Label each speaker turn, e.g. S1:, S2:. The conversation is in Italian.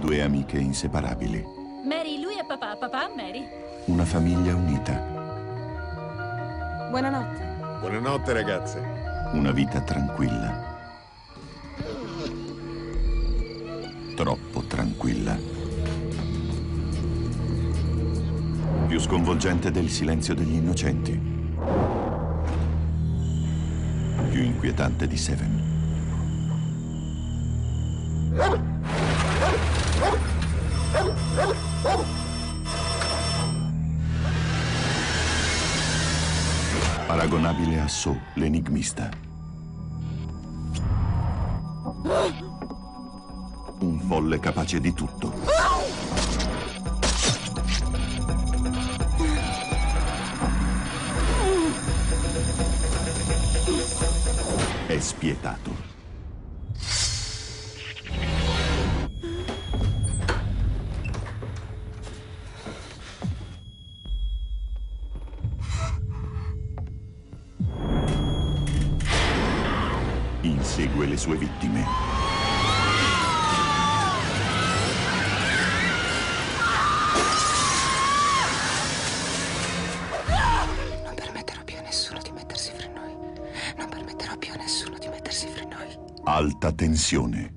S1: Due amiche inseparabili.
S2: Mary, lui è papà, papà, Mary.
S1: Una famiglia unita.
S3: Buonanotte.
S4: Buonanotte, ragazze.
S1: Una vita tranquilla. Troppo tranquilla. Più sconvolgente del silenzio degli innocenti. Più inquietante di Seven. Paragonabile a So, l'enigmista. Un folle capace di tutto. È spietato. Insegue le sue vittime.
S3: Non permetterò più a nessuno di mettersi fra noi. Non permetterò più a nessuno di mettersi fra noi.
S1: Alta tensione.